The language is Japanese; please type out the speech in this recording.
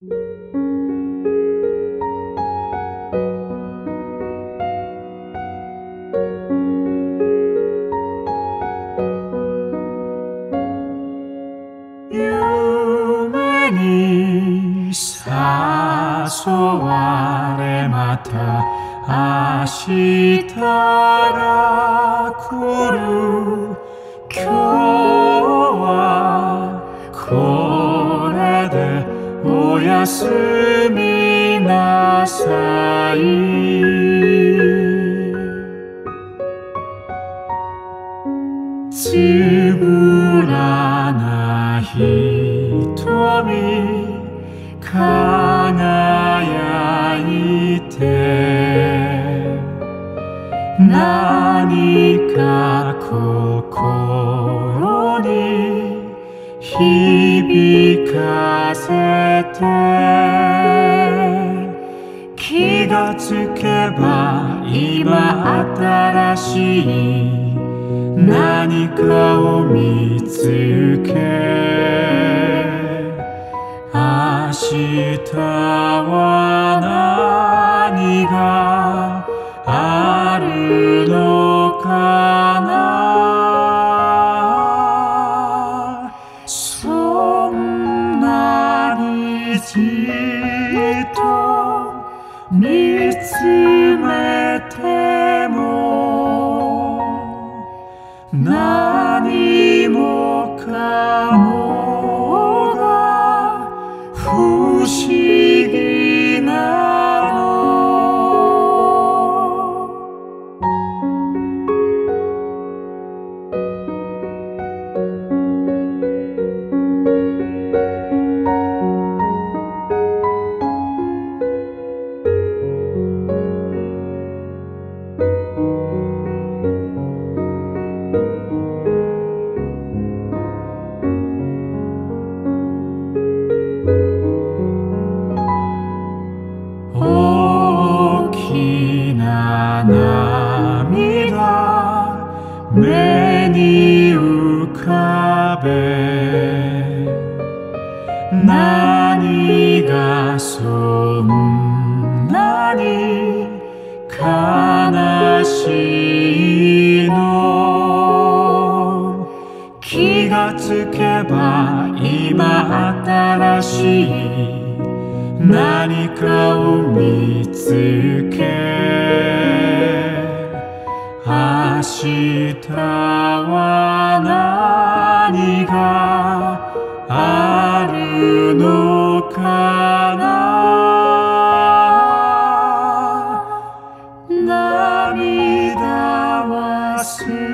夢に誘われまた明日がおやすみなさい。つぶらな瞳輝いて何か心に響かせて。気がつけば今新しい何かを見つけ。明日はじっと見つめても目に浮かべ何がそんなに悲しいの？気がつけば今新しい何かを見つけ。明歌は何があるのかな？涙はする